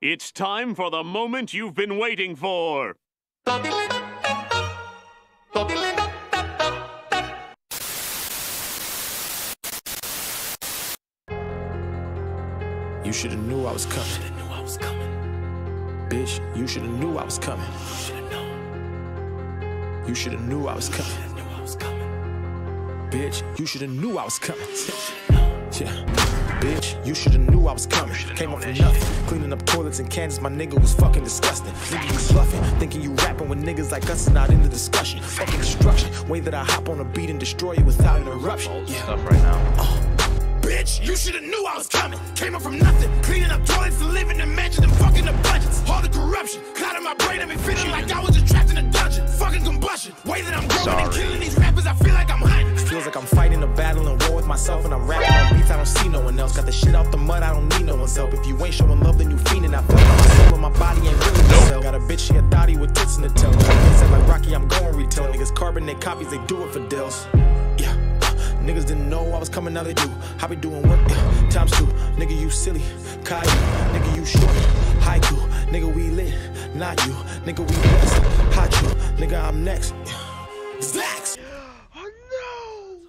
It's time for the moment you've been waiting for. You should've knew I was coming. Shoulda knew I was coming. Bitch, you should've knew I was coming. Shoulda known. You should've knew I was coming. Shoulda knew I was coming. Bitch, you should've knew I was coming. You should've knew I was coming. Came up from nothing. Cleaning up toilets in Kansas, my nigga was fucking disgusting. Nigga, you bluffing. Thinking you rapping with niggas like us is not in the discussion. Fucking destruction. Way that I hop on a beat and destroy you without interruption. Yeah. Stuff right now. Uh, bitch, you should've knew I was coming. Came up from nothing, cleaning up toilets and living in mansions and fucking the budgets. All the corruption, clouding my brain, and me feeling like I was just trapped in a dungeon. Fucking combustion, way that I'm growing and killing these rappers, I feel like I'm hunting. Feels like I'm fighting myself, and I'm rapping on beats I don't see no one else. Got the shit out the mud, I don't need no one's help. If you ain't showing love, then you fiending. I feel like my soul and my body ain't really myself. Got a bitch, she a thotty with tits in the tail. Said like Rocky, I'm going retail. Niggas carbonate copies, they do it for deals. Yeah. Niggas didn't know I was coming, now they do. I be doing work, yeah, times two. Nigga, you silly. Caillou, nigga, you short. Haiku, nigga, we lit. Not you, nigga, we blessed. Hot you, nigga, I'm next. Stacks! Oh no!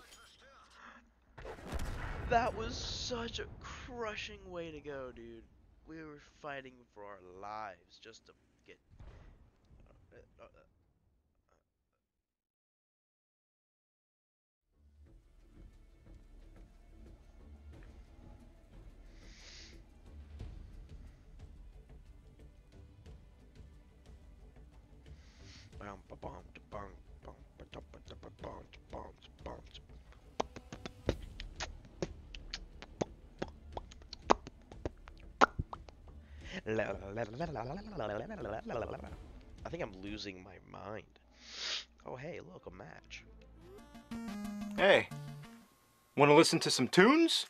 That was such a crushing way to go, dude. We were fighting for our lives just to get. Uh, uh, uh, Bum, ba, bum, da, bum, ba, da, ba, da, ba, bum, da, bum, da, bum, da. I think I'm losing my mind. Oh, hey, look, a match. Hey, want to listen to some tunes?